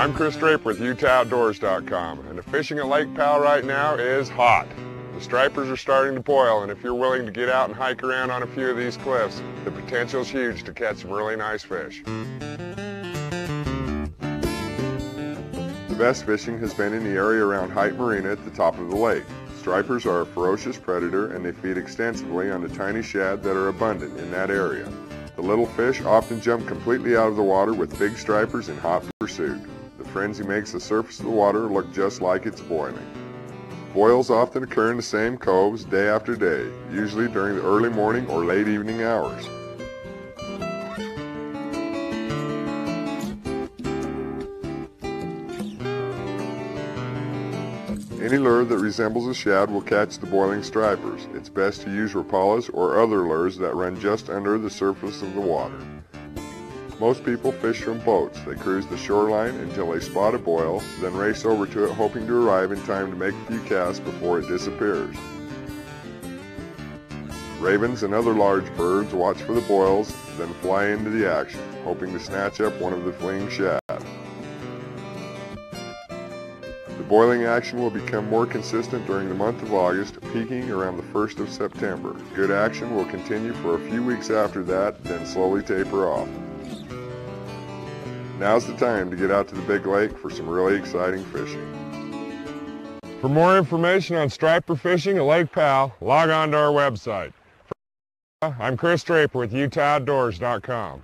I'm Cris Draper with UtahOutdoors.com, and the fishing at Lake Powell right now is hot. The stripers are starting to boil, and if you're willing to get out and hike around on a few of these cliffs, the potential is huge to catch some really nice fish. The best fishing has been in the area around Hite Marina at the top of the lake. Stripers are a ferocious predator and they feed extensively on the tiny shad that are abundant in that area. The little fish often jump completely out of the water with big stripers in hot pursuit. The frenzy makes the surface of the water look just like it's boiling. Boils often occur in the same coves day after day, usually during the early morning or late evening hours. Any lure that resembles a shad will catch the boiling stripers. It's best to use rapalas or other lures that run just under the surface of the water. Most people fish from boats. They cruise the shoreline until they spot a boil, then race over to it hoping to arrive in time to make a few casts before it disappears. Ravens and other large birds watch for the boils, then fly into the action, hoping to snatch up one of the fleeing shad. The boiling action will become more consistent during the month of August, peaking around the 1st of September. Good action will continue for a few weeks after that, then slowly taper off. Now's the time to get out to the big lake for some really exciting fishing. For more information on striper fishing at Lake Powell, log on to our website. I'm Cris Draper with UtahOutdoors.com.